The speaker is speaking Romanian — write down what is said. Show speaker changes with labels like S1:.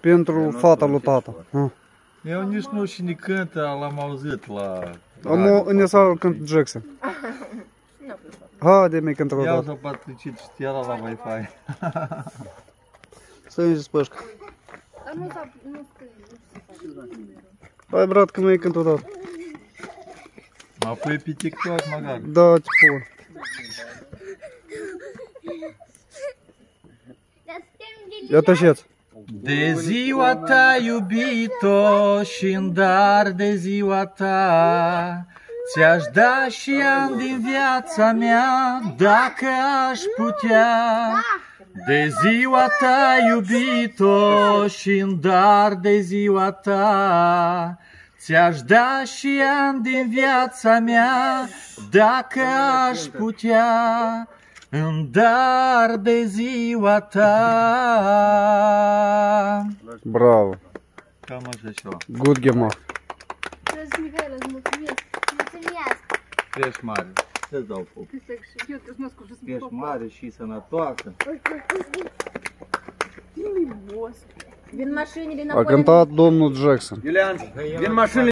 S1: pentru fata lui tată.
S2: Eu nici nu cine cântă, l-am auzit la...
S1: Am în ea cânt Jackson. Haide-mi cânt o dată.
S2: Iau patricit și era la Wi-Fi.
S1: Să vingi spășcă. Hai, brat, că mai cânt o dată.
S2: Apoi pe TikTok, măcar.
S1: Da, ce pun. Я тащец.
S2: De ziua ta, iubito, și în dar de ziua ta, Ți-aș da și ani din viața mea, dacă aș putea. De ziua ta, iubito, și în dar de ziua ta, Ți-aș da și ani din viața mea, dacă aș putea. În dar de ziua ta.
S1: Bravo.
S2: Cam așa ceva.
S1: Good game.
S3: Să-ți Mihaela, îți mulțumesc. Mulțumesc.
S2: Ești mare. Să-ți dau foc.
S3: Eu te cunosc și să
S2: Ești mare și sănătoasă.
S3: Vin mașinile
S1: A
S3: înapoi.
S1: cântat domnul Jackson.
S4: Iulian, din mașină